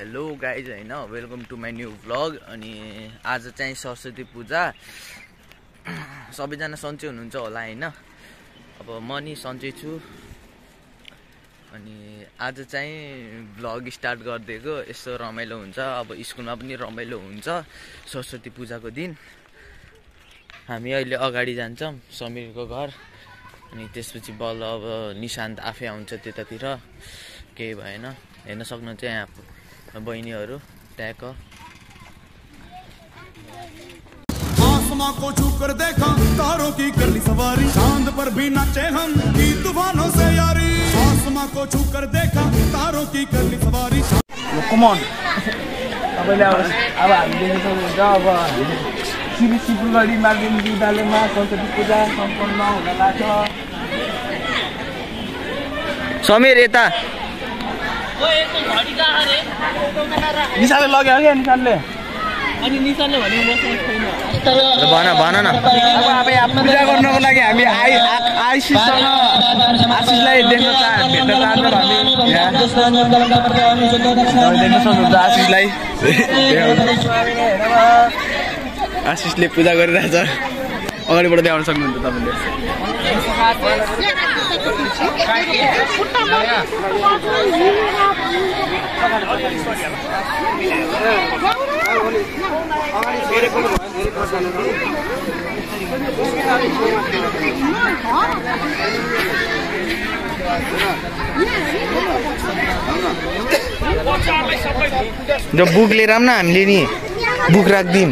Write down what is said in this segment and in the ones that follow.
Hello guys होइन? Welcome to my new vlog अनि आज चाहिँ सरस्वती पूजा। सबैजना सन्चै हुनुहुन्छ होला होइन? अब म नि सन्चै छु। अनि आज चाहिँ भ्लग स्टार्ट गरिदिएको। यस्तो रमाइलो हुन्छ। अब स्कुलमा पनि रमाइलो हुन्छ सरस्वती पूजाको दिन। हामी अहिले अगाडि जान्छौँ समीरको घर। अनि त्यसपछि बल्ल अब निशान्त आफै आउँछ त्यतातिर। केही भएन। हेर्न सक्नुहुन्छ यहाँ। बहिनीहरू ट्याक। आसमां को छू कर देखा तारों की कर ली सवारी। चांद पर भी नाचे हम की तूफानों से यारी। आसमां को छू कर देखा तारों की कर ली सवारी कमन तपाईँले अब अब हामी देख्न सक्नुहुन्छ अब सिबी सिपुलगढी माध्यमिक विद्यालयमा सरस्वती पूजा सम्पन्न हुन लाग्छ। समीर यता। निशाले लग्यो क्या निशानले भन भन न अब यहाँ पूजा गर्नको लागि हामी आइ आइसिससँग आशिषलाई देख्न चाह भेट्न चाहन्छौँ हामी देख्न सक्नुहुन्छ आशिषलाई आशिषले पूजा गरिरहेछ अगाडिबाट देखाउन सक्नुहुन्छ तपाईँले। बुक लिएर आऊँ न हामीले नि बुक राखिदिउँ।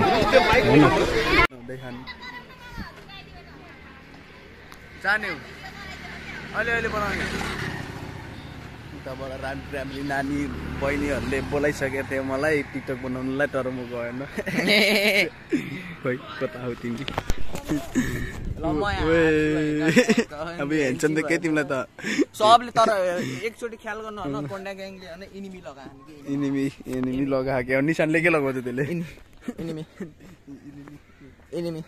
जाने हो। अहिले अहिले बनाउने। उताबाट राम्री राम्री नानी बहिनीहरूले बोलाइसकेको थियो मलाई टिकटक बनाउनुलाई तर म गएन। खोइ कता हो तिमी? अब हेन्छन् त के तिमीलाई त। सबले तर एकचोटि ख्याल गर्नु होइन कोन्डा ग्याङले होइन इनिमी लगायो। एनिमी एनिमी लगाएको निशानले के लगाउँछ त्यसले? एनिमी एनिमी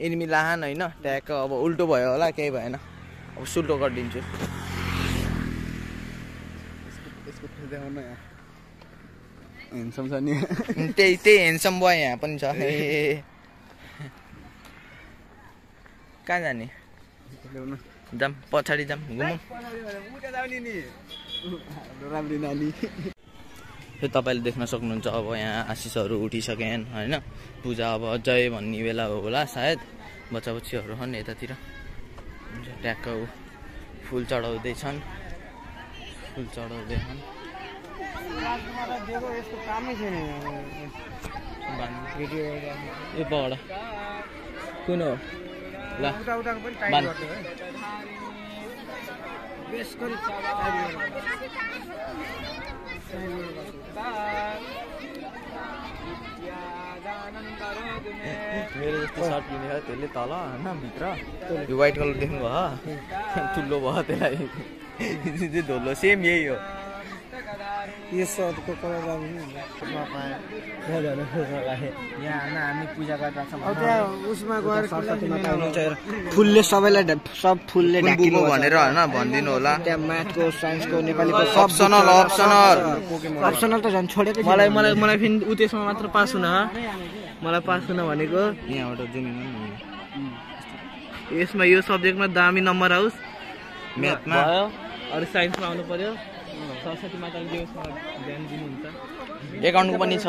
एनिमी लाहान होइन? ट्याक्क अब उल्टो भयो होला केही भएन। अब सुल्टो गरिदिन्छु। हेन्सम छ नि। त्यही त्यही हेन्सम बोय यहाँ पनि छ। ए। कहाँ जाने? जाम पछाडि जाम घुमौँ राम्री नानी। यो तपाईँले देख्न सक्नुहुन्छ अब यहाँ आशिषहरू उठिसकेन होइन? पूजा अब जय भन्ने बेला होला सायद। बच्चा बच्चीहरू छन् यतातिर। ट्याक्क फुल चढाउँदैछन्। फुल चढाउँदैछन्। पबाट कुन हो? ल। मेरो जस्तो सर्ट किनेको त्यसले तल होइन भित्र यो वाइट कलर देख्नु भयो ठुलो भयो त्यसलाई धोलो सेम यही हो। यो सर्टको कलर यहाँ हामी पूजा गरिरहेको उसमा गएर फुलले सबैलाई सब फुलले ढाकिनु भनेर होइन भनिदिनु होला। त्यहाँ म्याथको साइन्सको नेपालीको अप्सनल अप्सनल अप्सनल त झन् छोडेकै। मलाई मलाई मलाई फेरि उ त्यसमा मात्र पास हुन? मलाई पास हुन भनेको यहाँबाट जुम यसमा यो सब्जेक्टमा दामी नम्बर आओस्। म्याथमा। अरू साइन्समा आउनु पर्यो। सरस्वती माताले उसमा ध्यान दिनुहुन्छ एकाउन्टको पनि छ?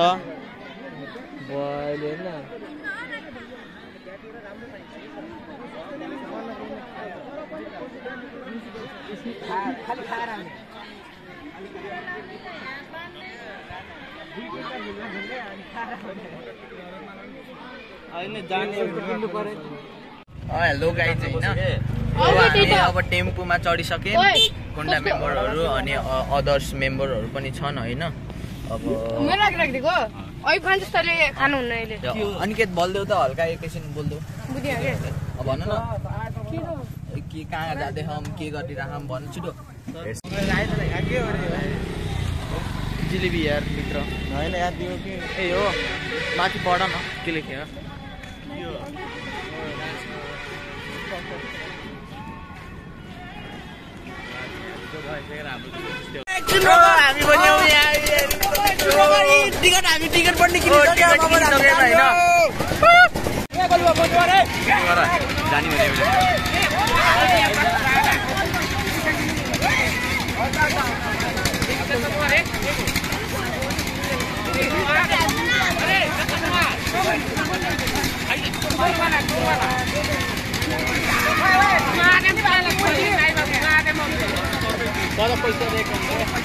होइन जाने हेलो गाइज होइन। अब हामी अब टेम्पोमा चढिसक्यौँ कोन्डा मेम्बरहरू अनि अदर्स मेम्बरहरू पनि छन् होइन। अब अनिकेत बोलिदेऊ त हल्का एकैछिन बोलिदेऊ। भन न। के कहाँ जाँदैछौँ के गरिरहेछौँ भन्नु छिटो। जिलेबी यार भित्र होइन याद दियो कि? ए हो। माथि पढ न। के लेखेर हामी पनि टिकट हामी टिकट पनि होइन जाने भने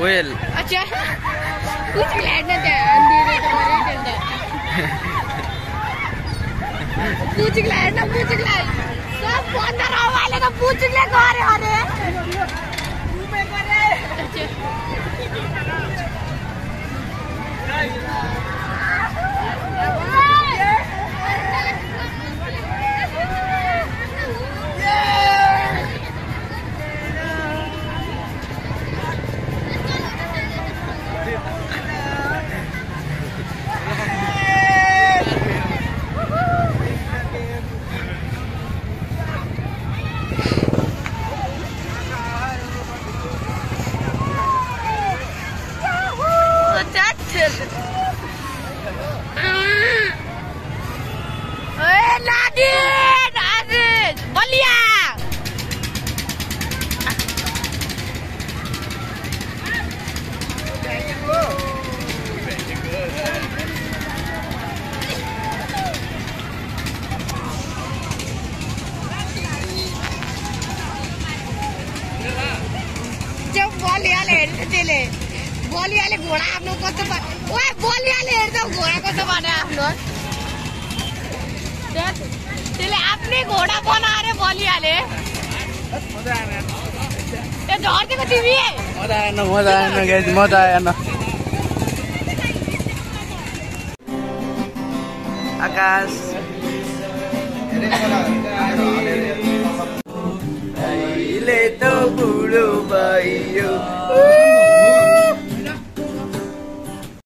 ओएल अच्छा। कुछ लैंड ना दे रहे तुम्हारे दे पूछ ले ना, पूछ ले सब बंदर रहा वाले का पूछ ले तुम्हारे हरे तू में करे अच्छा। त्यसले बलियाले घोडा आफ्नो कस्तो ओए बलियाले हेर्छ घोडा कस्तो भने आफ्नो त्यसले आफ्नै घोडा बनाएर बलियाले झर्दिएको तिमी मजा आएन मजा आएन गाइज मजा आएन आकाश अहिले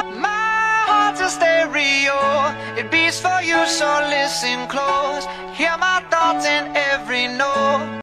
My heart's a stereo. It beats for you, so listen close. Hear my thoughts in every note.